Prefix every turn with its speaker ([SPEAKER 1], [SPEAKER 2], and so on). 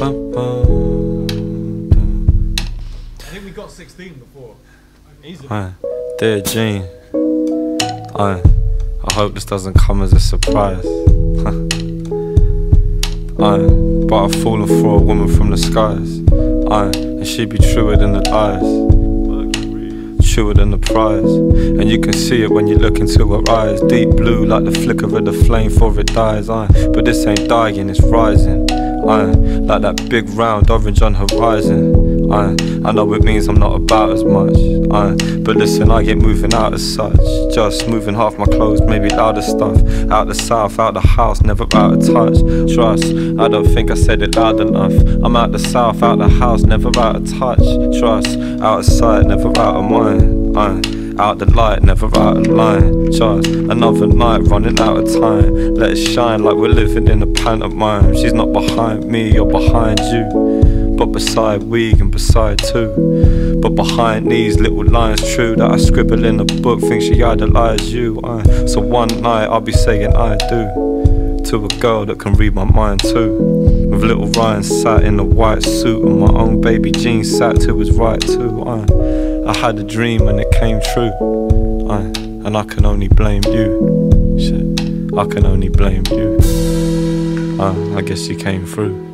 [SPEAKER 1] I think we got 16 before.
[SPEAKER 2] Easily. Dear Jean, uh, I hope this doesn't come as a surprise. I, but I've fallen for a woman from the skies. I and she be truer than the eyes, Truer than the prize. And you can see it when you look into her eyes. Deep blue like the flicker of the flame for it dies. I, but this ain't dying, it's rising. Aye. Like that big round orange on horizon. I, I know it means I'm not about as much. I, but listen, I get moving out as such. Just moving half my clothes, maybe louder stuff. Out the south, out the house, never out of touch. Trust, I don't think I said it loud enough. I'm out the south, out the house, never out of touch. Trust, out of sight, never out of mind. I, out the light, never out of line. Just another night running out of time. Let it shine like we're living in a pantomime. She's not behind me or behind you but beside we and beside too. But behind these little lines, true that I scribble in a book, think she idolize you. I, so one night I'll be saying I do to a girl that can read my mind too. With little Ryan sat in a white suit and my own baby Jean's sat to his right too. I, I had a dream and it came true. I, and I can only blame you. Shit, I can only blame you. I, I guess you came through.